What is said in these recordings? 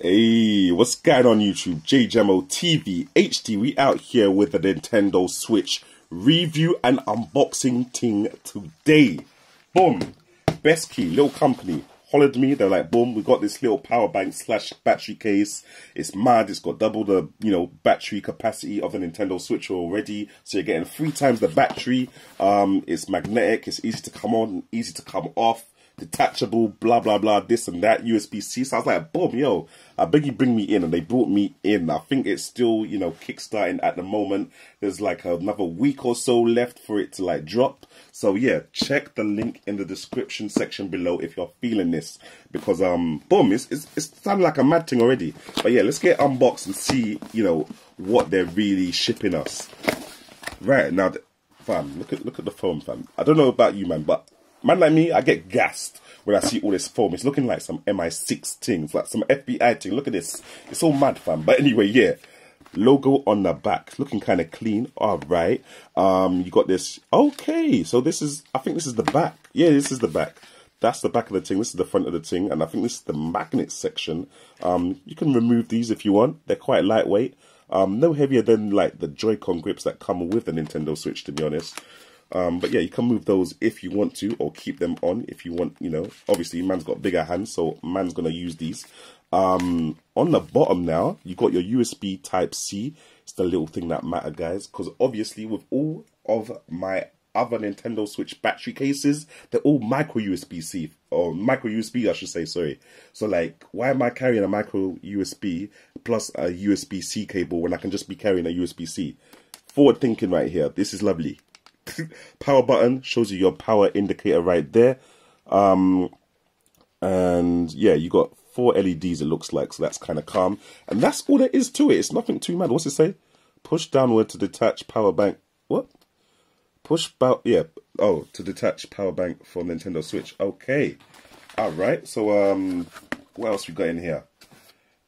Hey, what's going on YouTube? Jjamo TV HD. We out here with the Nintendo Switch review and unboxing thing today. Boom. Best Key, little company, hollered me. They're like, boom, we got this little power bank slash battery case. It's mad. It's got double the, you know, battery capacity of the Nintendo Switch already. So you're getting three times the battery. Um, it's magnetic. It's easy to come on, easy to come off detachable, blah blah blah, this and that, USB C. So I was like, boom, yo, I beg you bring me in, and they brought me in. I think it's still, you know, kickstarting at the moment. There's like another week or so left for it to like drop. So yeah, check the link in the description section below if you're feeling this, because um, boom, it's it's, it's sounding like a mad thing already. But yeah, let's get unboxed and see, you know, what they're really shipping us. Right now, fam, look at look at the phone, fam. I don't know about you, man, but man like me, I get gassed when I see all this foam. It's looking like some MI6 things, like some FBI thing. Look at this. It's all mad, fam. But anyway, yeah. Logo on the back, looking kind of clean. All right. Um, you got this. Okay, so this is. I think this is the back. Yeah, this is the back. That's the back of the thing. This is the front of the thing, and I think this is the magnet section. Um, you can remove these if you want. They're quite lightweight. Um, no heavier than like the Joy-Con grips that come with the Nintendo Switch, to be honest. Um, but yeah, you can move those if you want to, or keep them on if you want. You know, obviously, man's got bigger hands, so man's gonna use these. Um, on the bottom now, you got your USB Type C. It's the little thing that matter, guys, because obviously, with all of my other Nintendo Switch battery cases, they're all micro USB C or micro USB, I should say. Sorry. So like, why am I carrying a micro USB plus a USB C cable when I can just be carrying a USB C? Forward thinking right here. This is lovely. power button shows you your power indicator right there. Um, and yeah, you got four LEDs, it looks like, so that's kind of calm. And that's all there is to it. It's nothing too mad. What's it say? Push downward to detach power bank. What? Push about yeah. Oh, to detach power bank for Nintendo Switch. Okay. All right. So um, what else we got in here?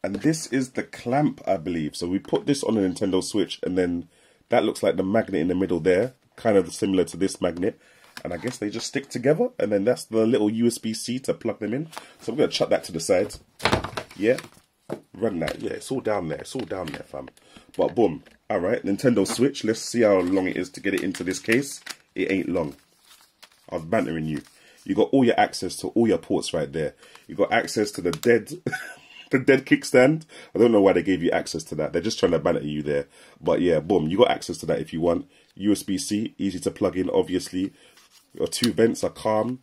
And this is the clamp, I believe. So we put this on the Nintendo Switch, and then that looks like the magnet in the middle there kind of similar to this magnet. And I guess they just stick together. And then that's the little USB-C to plug them in. So I'm going to chuck that to the side. Yeah. Run that. Yeah, it's all down there. It's all down there, fam. But boom. Alright, Nintendo Switch. Let's see how long it is to get it into this case. It ain't long. I was bantering you. You got all your access to all your ports right there. You got access to the dead the dead kickstand. I don't know why they gave you access to that. They're just trying to banter you there. But yeah, boom, you got access to that if you want. USB-C, easy to plug in, obviously. Your two vents are calm.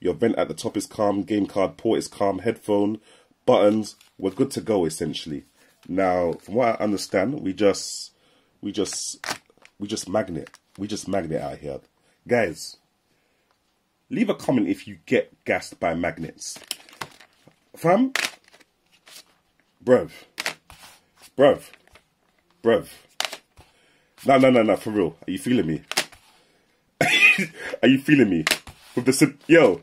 Your vent at the top is calm. Game card port is calm. Headphone, buttons, we're good to go, essentially. Now, from what I understand, we just, we just, we just magnet. We just magnet out here. Guys, leave a comment if you get gassed by magnets. Fam, bruv, bruv, bruv. No, no, no, no, for real. Are you feeling me? are you feeling me? With the sim yo,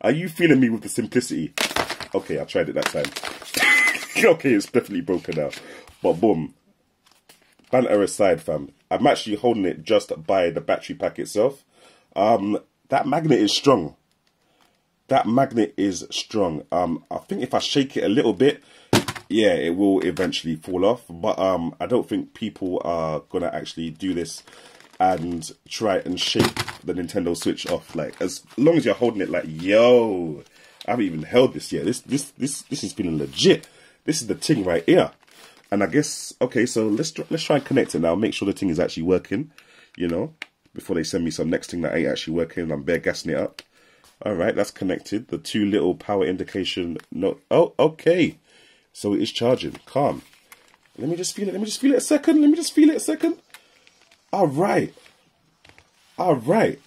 are you feeling me with the simplicity? Okay, I tried it that time. okay, it's definitely broken now. But boom. Banter aside, fam. I'm actually holding it just by the battery pack itself. Um, that magnet is strong. That magnet is strong. Um, I think if I shake it a little bit, yeah, it will eventually fall off. But um, I don't think people are gonna actually do this and try and shake the Nintendo Switch off. Like as long as you're holding it, like yo, I haven't even held this yet. This this this this is feeling legit. This is the thing right here. And I guess okay, so let's let's try and connect it now. Make sure the thing is actually working. You know, before they send me some next thing that ain't actually working. And I'm bare gassing it up. All right, that's connected. The two little power indication. No, oh, okay. So it is charging. Calm. Let me just feel it. Let me just feel it a second. Let me just feel it a second. All right. All right.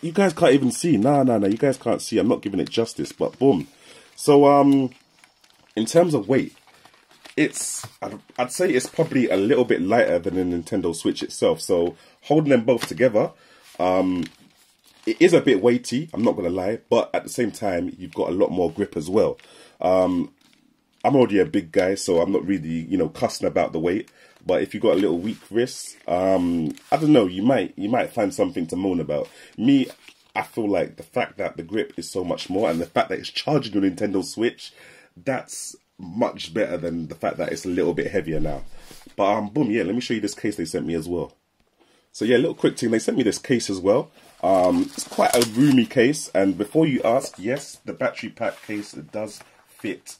You guys can't even see. No, no, no. You guys can't see. I'm not giving it justice, but boom. So, um, in terms of weight, it's, I'd, I'd say it's probably a little bit lighter than the Nintendo Switch itself. So, holding them both together, um, it is a bit weighty, I'm not going to lie, but at the same time, you've got a lot more grip as well. Um, I'm already a big guy, so I'm not really, you know, cussing about the weight. But if you've got a little weak wrist, um, I don't know, you might you might find something to moan about. Me, I feel like the fact that the grip is so much more and the fact that it's charging your Nintendo Switch, that's much better than the fact that it's a little bit heavier now. But um, boom, yeah. Let me show you this case they sent me as well. So yeah, little quick thing. They sent me this case as well. Um, it's quite a roomy case, and before you ask, yes, the battery pack case does fit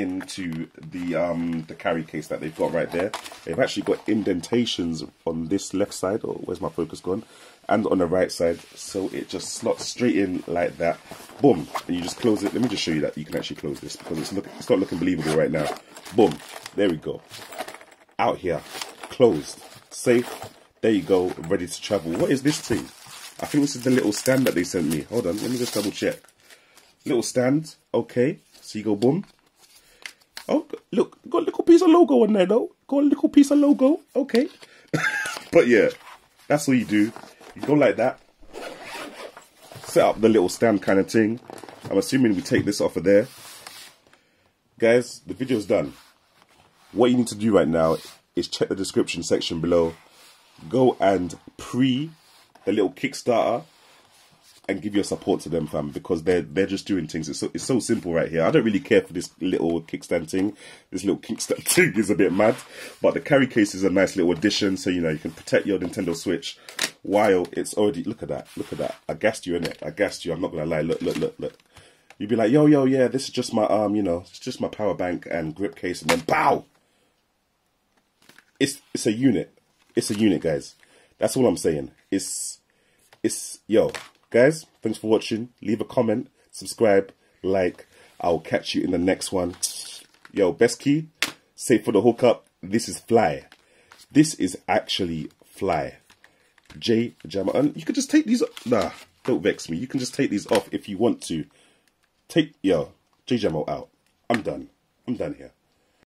into the um the carry case that they've got right there. They've actually got indentations on this left side. Oh, where's my focus gone? And on the right side, so it just slots straight in like that. Boom, and you just close it. Let me just show you that you can actually close this because it's look it's not looking believable right now. Boom, there we go. Out here, closed, safe. There you go, ready to travel. What is this thing? I think this is the little stand that they sent me. Hold on, let me just double check. Little stand, okay. So you go boom. Look, got a little piece of logo on there though. Got a little piece of logo, okay. but yeah, that's what you do. You go like that. Set up the little stand kind of thing. I'm assuming we take this off of there. Guys, the video's done. What you need to do right now is check the description section below. Go and pre the little Kickstarter and give your support to them, fam, because they're they're just doing things. It's so, it's so simple right here. I don't really care for this little kickstand thing. This little kickstand thing is a bit mad, but the carry case is a nice little addition. So you know you can protect your Nintendo Switch while it's already. Look at that! Look at that! I gassed you in it. I gassed you. I'm not gonna lie. Look, look, look, look. You'd be like, yo, yo, yeah, this is just my um, you know, it's just my power bank and grip case, and then pow. It's it's a unit. It's a unit, guys. That's all I'm saying. It's it's yo guys thanks for watching. Leave a comment subscribe like. I'll catch you in the next one. Yo best key safe for the hookup this is fly. This is actually fly. J jammer and you can just take these nah don't vex me. You can just take these off if you want to. Take yo j jammer out. I'm done. I'm done here